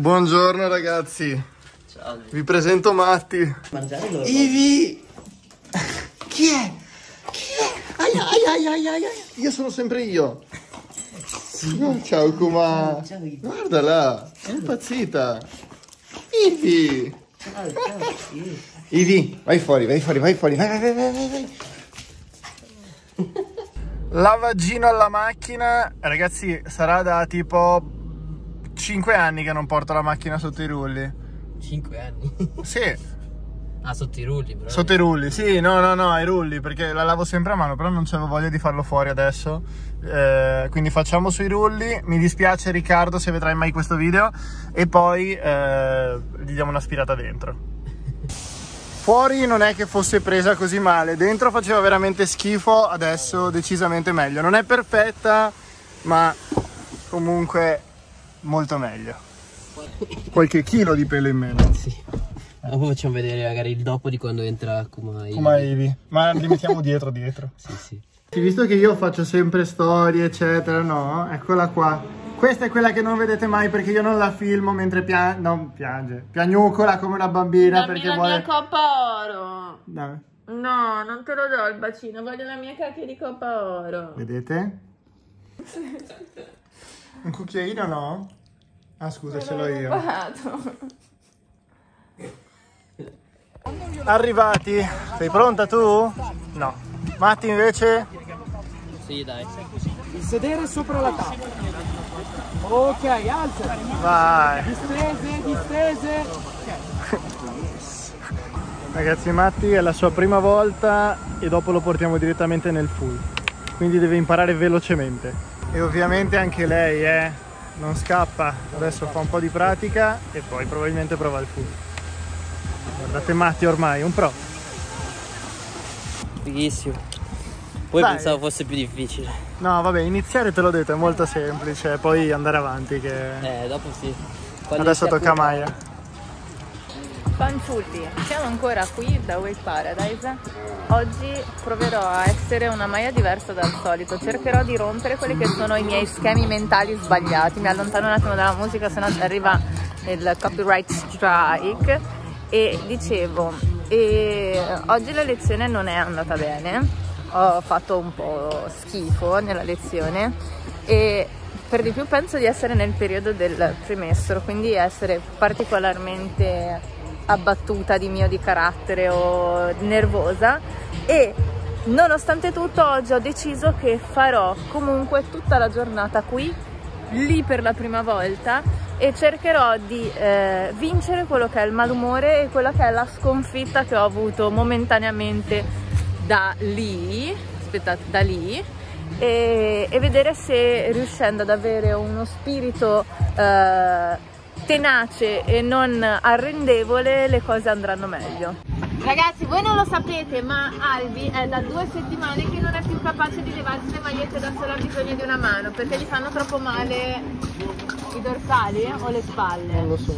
Buongiorno ragazzi. Ciao. Vi presento Matti. Mangiare. Ivi! Chi è? Chi è? Ai ai ai ai ai. Io sono sempre io. Oh, ciao Kuma. Ciao, Ivi. Guardala, è impazzita. Ivi! Ciao, ciao. Sì. Ivi, vai fuori, vai fuori, vai fuori, vai, vai, vai, vai, vai. Lavagino alla macchina, ragazzi, sarà da tipo 5 anni che non porto la macchina sotto i rulli. 5 anni. Sì, Ah, sotto i rulli, bro. sotto i rulli, sì, no, no, no, ai rulli, perché la lavo sempre a mano, però non c'avevo voglia di farlo fuori adesso. Eh, quindi facciamo sui rulli. Mi dispiace Riccardo se vedrai mai questo video. E poi eh, gli diamo un'aspirata dentro. Fuori non è che fosse presa così male, dentro faceva veramente schifo, adesso decisamente meglio. Non è perfetta, ma comunque molto meglio. Qualche chilo di pelo in meno. Sì. Dopo facciamo vedere magari il dopo di quando entra Kumai. Come Ivi, ma li mettiamo dietro dietro. Sì, sì. Visto che io faccio sempre storie, eccetera, no? Eccola qua. Questa è quella che non vedete mai perché io non la filmo mentre piange, non piange, piagnucola come una bambina Dammi perché la vuole... mia coppa oro. Dai, No, non te lo do il bacino, voglio la mia cacchia di coppa oro. vedete? Un cucchiaino no? Ah scusa, ce l'ho io. Arrivati, sei pronta tu? No. Matti invece? Sì, dai. Il sedere sopra la tavola. Ok, alza. Vai. Distese, distese. Ragazzi, Matti è la sua prima volta e dopo lo portiamo direttamente nel full. Quindi deve imparare velocemente. E ovviamente anche lei, eh, non scappa. Adesso fa un po' di pratica e poi probabilmente prova il full. Guardate Matti ormai, un pro. Fighissimo. Poi Dai. pensavo fosse più difficile. No, vabbè, iniziare te l'ho detto, è molto semplice, poi andare avanti che Eh, dopo sì. Quando adesso tocca a Maya. Fanciulli, siamo ancora qui da Wake Paradise. Oggi proverò a essere una Maya diversa dal solito. Cercherò di rompere quelli che sono i miei schemi mentali sbagliati. Mi allontano un attimo dalla musica, se no arriva il copyright strike. E dicevo, e oggi la lezione non è andata bene. Ho fatto un po' schifo nella lezione e per di più penso di essere nel periodo del trimestro, quindi essere particolarmente abbattuta di mio di carattere o nervosa e nonostante tutto oggi ho deciso che farò comunque tutta la giornata qui, lì per la prima volta e cercherò di eh, vincere quello che è il malumore e quella che è la sconfitta che ho avuto momentaneamente da lì, aspettate, da lì e, e vedere se riuscendo ad avere uno spirito eh, tenace e non arrendevole le cose andranno meglio. Ragazzi, voi non lo sapete, ma Albi è da due settimane che non è più capace di levarsi le magliette da solo, ha bisogno di una mano perché gli fanno troppo male i dorsali o le spalle. Non lo so.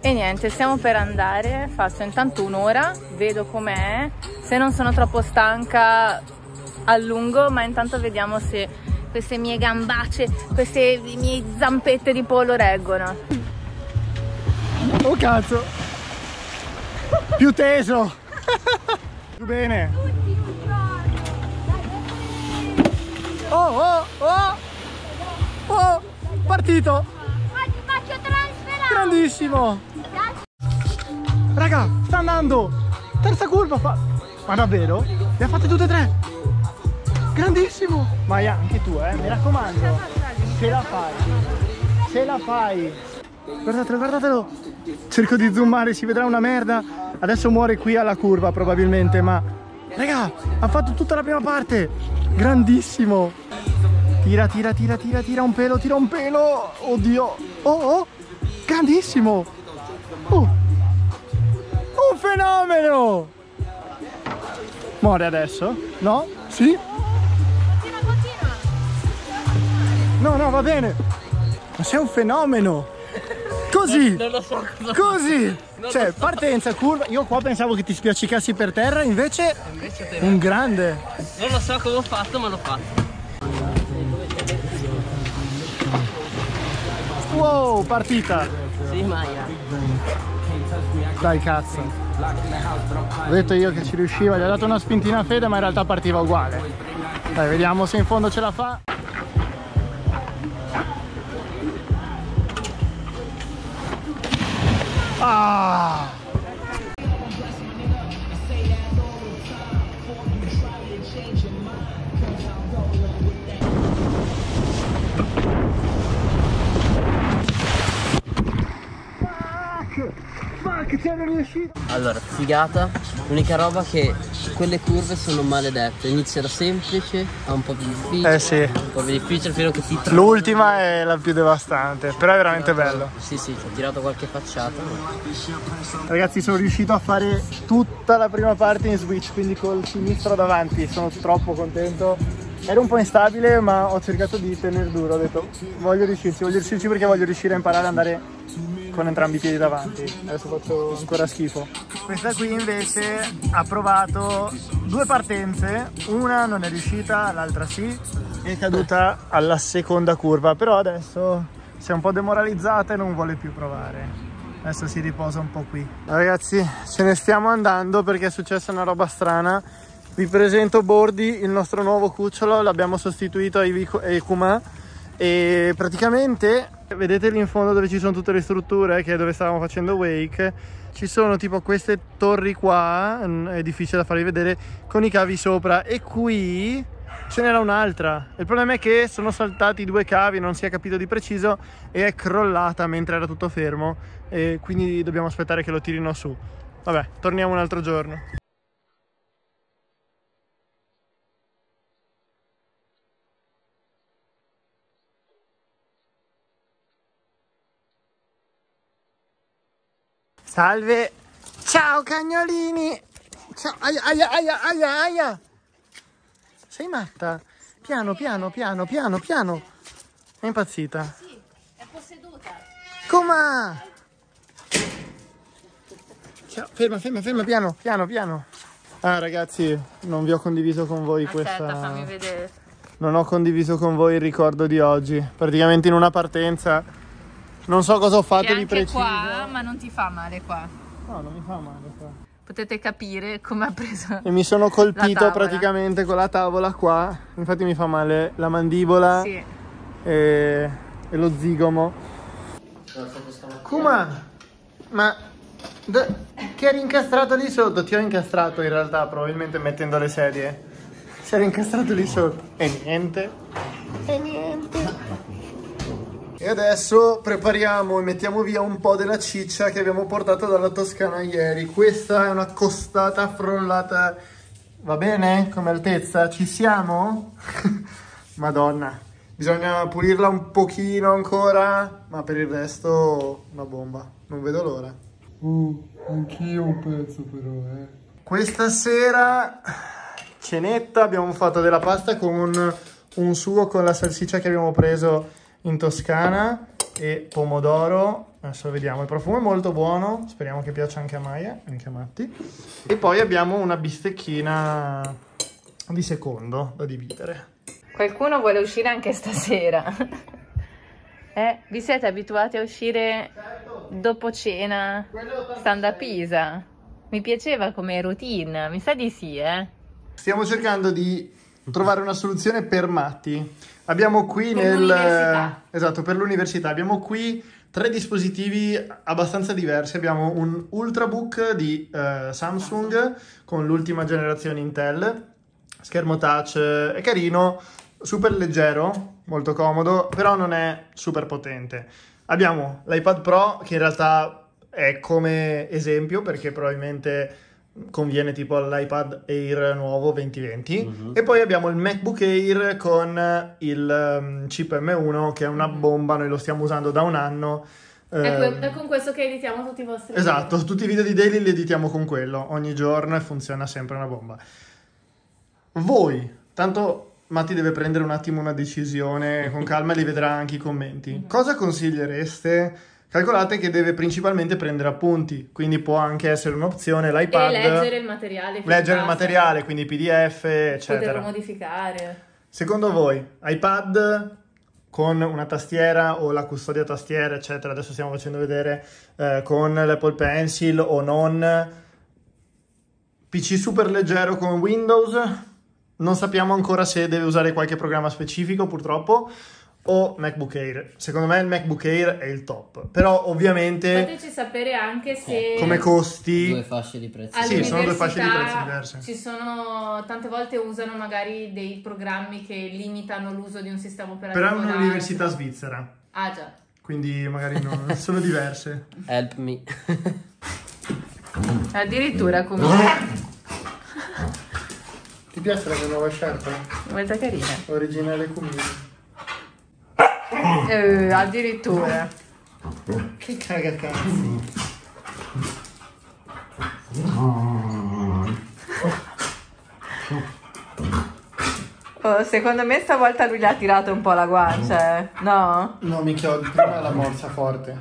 E niente, stiamo per andare, faccio intanto un'ora, vedo com'è, se non sono troppo stanca allungo, ma intanto vediamo se queste mie gambacce, queste mie zampette di pollo reggono. Oh cazzo! Più teso! Più bene! Oh oh oh! Oh! Partito! Grandissimo! Raga, sta andando! Terza curva fa... Ma davvero? Le ha fatte tutte e tre! Grandissimo! Maia, anche tu, eh, mi raccomando! Ce la fai! Ce la fai! Guardatelo, guardatelo! Cerco di zoomare, si vedrà una merda. Adesso muore qui alla curva probabilmente, ma... Raga, ha fatto tutta la prima parte! Grandissimo! Tira, tira, tira, tira, tira un pelo, tira un pelo! Oddio! Oh, oh! Grandissimo! Oh! Un fenomeno! Muore adesso? No? Sì? No, no, va bene! Ma sei un fenomeno! Così! Non lo so cosa Così! Cioè, partenza, curva. Io qua pensavo che ti spiaccicassi per terra, invece invece te. un grande. Non lo so come ho fatto, ma l'ho fatto. Wow, partita. Sì, Maya. Dai cazzo. Ho detto io che ci riusciva, gli ho dato una spintina a Fede ma in realtà partiva uguale. Dai, vediamo se in fondo ce la fa. Ah! Ci ero riuscito! Allora, figata. L'unica roba che quelle curve sono maledette. Inizia da semplice a un po' più difficile. Eh sì. Un po' più difficile fino a che ti. L'ultima è la più devastante, però è veramente bello. Sì, sì, ho tirato qualche facciata. Ragazzi sono riuscito a fare tutta la prima parte in switch, quindi col sinistro davanti, sono troppo contento. Ero un po' instabile ma ho cercato di tenere duro, ho detto voglio riuscirci, voglio riuscirci perché voglio riuscire a imparare ad andare con entrambi i piedi davanti. Adesso faccio ancora schifo. Questa qui invece ha provato due partenze, una non è riuscita, l'altra sì, è caduta alla seconda curva, però adesso si è un po' demoralizzata e non vuole più provare. Adesso si riposa un po' qui. Ragazzi, ce ne stiamo andando perché è successa una roba strana. Vi presento Bordi, il nostro nuovo cucciolo, l'abbiamo sostituito a Ivi e Kuma e praticamente vedete lì in fondo dove ci sono tutte le strutture che è dove stavamo facendo wake? Ci sono tipo queste torri qua mm, è difficile da farvi vedere con i cavi sopra. E qui ce n'era un'altra. Il problema è che sono saltati due cavi non si è capito di preciso e è crollata mentre era tutto fermo. E quindi dobbiamo aspettare che lo tirino su. Vabbè torniamo un altro giorno Salve! Ciao cagnolini! Ciao! Aia, aia, aia, aia, aia! Sei matta? Piano, piano, piano, piano, piano! È impazzita? Sì, è posseduta. Come? Ciao, ferma, ferma, ferma, piano, piano, piano. Ah ragazzi, non vi ho condiviso con voi Aspetta, questa... fammi vedere. Non ho condiviso con voi il ricordo di oggi. Praticamente in una partenza non so cosa ho fatto di preciso. qua, ma non ti fa male qua. No, non mi fa male qua. Potete capire come ha preso. E mi sono colpito praticamente con la tavola qua. Infatti mi fa male la mandibola Sì. e, e lo zigomo. Kuma, ma che eri incastrato lì sotto? Ti ho incastrato in realtà, probabilmente mettendo le sedie. Si era incastrato lì sotto. E niente. E niente. E adesso prepariamo e mettiamo via un po' della ciccia che abbiamo portato dalla Toscana ieri. Questa è una costata frollata. Va bene? Come altezza? Ci siamo? Madonna. Bisogna pulirla un pochino ancora, ma per il resto una bomba. Non vedo l'ora. Uh, anch'io un pezzo però, eh. Questa sera cenetta abbiamo fatto della pasta con un, un sugo con la salsiccia che abbiamo preso in Toscana e pomodoro. Adesso vediamo, il profumo è molto buono, speriamo che piaccia anche a Maya, anche a Matti. E poi abbiamo una bistecchina di secondo da dividere. Qualcuno vuole uscire anche stasera. Eh, vi siete abituati a uscire dopo cena, stando a Pisa? Mi piaceva come routine, mi sa di sì, eh. Stiamo cercando di trovare una soluzione per Matti. Abbiamo qui Per nel... Esatto, per l'università. Abbiamo qui tre dispositivi abbastanza diversi. Abbiamo un Ultrabook di eh, Samsung con l'ultima generazione Intel, schermo touch, eh, è carino, super leggero, molto comodo, però non è super potente. Abbiamo l'iPad Pro che in realtà è come esempio perché probabilmente conviene tipo all'iPad Air nuovo 2020 e poi abbiamo il MacBook Air con il um, chip M1 che è una bomba, noi lo stiamo usando da un anno. Ehm, con questo che editiamo tutti i vostri Esatto, tutti i video di Daily li editiamo con quello ogni giorno e funziona sempre una bomba. Voi, tanto Matti deve prendere un attimo una decisione con calma e li vedrà anche i commenti. Cosa consigliereste? Calcolate che deve principalmente prendere appunti, quindi può anche essere un'opzione l'iPad. E leggere il materiale. leggere il materiale, quindi PDF, Poterlo eccetera. modificare. Secondo voi, iPad con una tastiera o la custodia tastiera, eccetera. Adesso stiamo facendo vedere eh, con l'Apple Pencil o non. PC super leggero con Windows. Non sappiamo ancora se deve usare qualche programma specifico, purtroppo o MacBook Air. Secondo me il MacBook Air è il top. Però ovviamente Fateci sapere anche se come costi Due fasce di prezzo. Sì, sono due fasce di prezzi diverse. Ci sono tante volte usano magari dei programmi che limitano l'uso di un sistema operativo. però è un'università svizzera, Ah già. quindi magari non sono diverse. Help me. Addirittura come Ti piace la mia nuova sciarpa? molto carina. Originale Cumino. Eh, addirittura. Che cagacazzi. Oh, secondo me stavolta lui le ha tirato un po' la guancia, eh. no? No, mi chiodi, prima la morsa forte.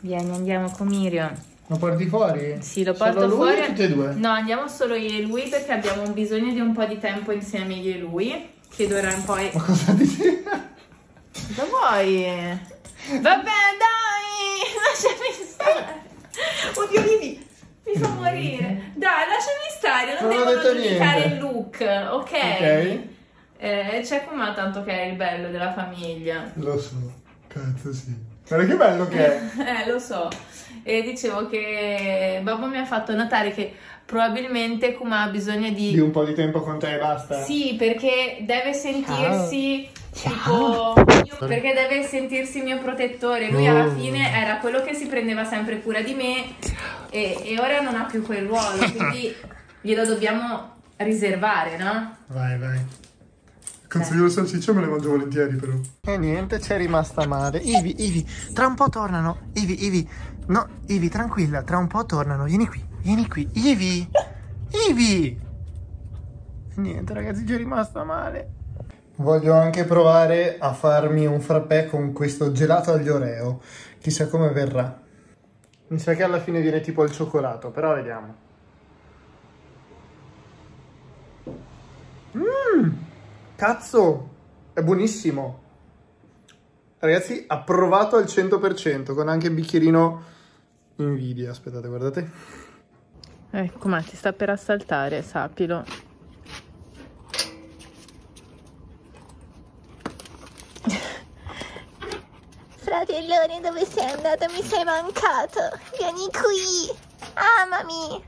Vieni, andiamo con Miriam. Lo porti fuori? Sì, lo Solo porto lui fuori. tutti e due? No, andiamo solo io e lui perché abbiamo bisogno di un po' di tempo insieme io e lui. Che dovrà un po'. Ma cosa dici? Cosa vuoi? Vabbè, dai! Lasciami stare! Oddio, Vivi! Mi fa morire! Dai, lasciami stare! Non, Non detto giudicare il look, ok? Ok. Eh, c'è Kuma tanto che è il bello della famiglia. Lo so, cazzo sì. Guarda che bello che è. Eh, lo so. E dicevo che Babbo mi ha fatto notare che probabilmente Kuma ha bisogno di... Di un po' di tempo con te e basta. Sì, perché deve sentirsi tipo perché deve sentirsi mio protettore. Lui alla fine era quello che si prendeva sempre cura di me e, e ora non ha più quel ruolo, quindi glielo dobbiamo riservare, no? Vai, vai. Consiglio le salsicce me le mangio volentieri però. E niente, c'è rimasta male. Ivi, Ivi, tra un po' tornano. Ivi, Ivi. No, Ivi, tranquilla, tra un po' tornano. Vieni qui, vieni qui. Ivi! Ivi! E niente, ragazzi, c'è rimasta male. Voglio anche provare a farmi un frappè con questo gelato agli Oreo. Chissà come verrà. Mi sa che alla fine viene tipo il cioccolato, però vediamo. Mmm! Cazzo! È buonissimo! Ragazzi, approvato al 100% con anche il bicchierino invidia. Aspettate, guardate. Ecco, ma ti sta per assaltare, sappilo. Fratellone, dove sei andato? Mi sei mancato. Vieni qui. Amami.